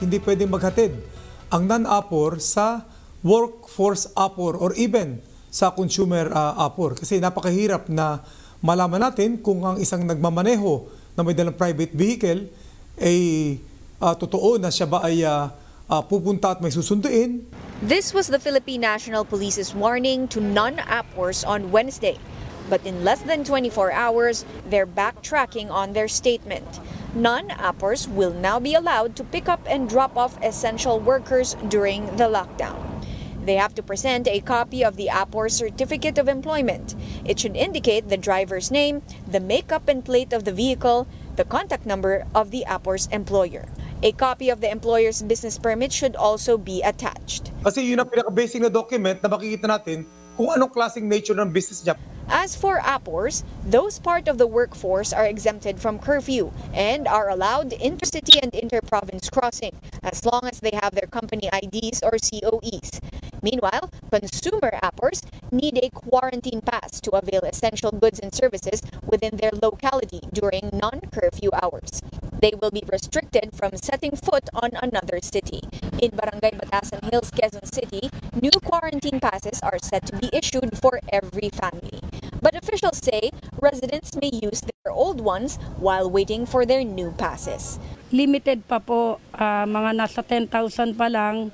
hindi pwedeng maghatid ang non-APOR sa workforce APOR or even sa consumer uh, APOR. Kasi napakahirap na malaman natin kung ang isang nagmamaneho na may dalang private vehicle ay uh, totoo na siya ba ay uh, uh, pupunta at may susunduin. This was the Philippine National Police's warning to non-APORs on Wednesday. But in less than 24 hours, they're backtracking on their statement. Non-APORs will now be allowed to pick up and drop off essential workers during the lockdown. They have to present a copy of the APOR Certificate of Employment. It should indicate the driver's name, the makeup and plate of the vehicle, the contact number of the APOR's employer. A copy of the employer's business permit should also be attached. Kasi yun ang pinaka-basic na document na makikita natin kung anong klaseng nature ng business niya. As for APORs, those part of the workforce are exempted from curfew and are allowed intercity and interprovince crossing as long as they have their company IDs or COEs. Meanwhile, consumer APORs need a quarantine pass to avail essential goods and services within their locality during non-curfew hours. They will be restricted from setting foot on another city. In Barangay Batasan Hills, Quezon City, new quarantine passes are set to be issued for every family. But officials say residents may use their old ones while waiting for their new passes. Limited pa po, ah, mga nasa 10,000 pa lang.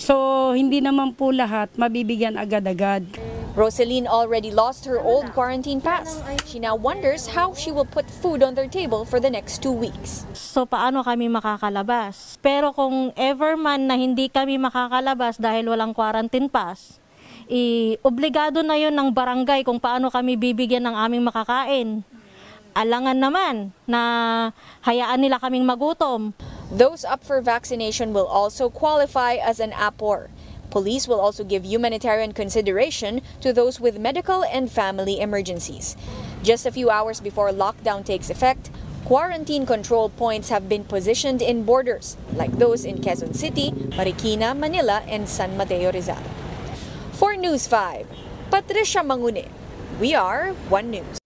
So, hindi naman po lahat mabibigyan agad-agad. Rosaline already lost her old quarantine pass. She now wonders how she will put food on their table for the next two weeks. So paano kami makakalabas? Pero kung ever man na hindi kami makakalabas dahil walang quarantine pass, i obligado na yon ng barangay kung paano kami bibigyan ng aming makakain. Alangan naman na hayaan nila kaming magutom. Those up for vaccination will also qualify as an APOR. Police will also give humanitarian consideration to those with medical and family emergencies. Just a few hours before lockdown takes effect, quarantine control points have been positioned in borders like those in Quezon City, Marikina, Manila, and San Mateo Rizal. News 5, Patricia Mangune. We are One News.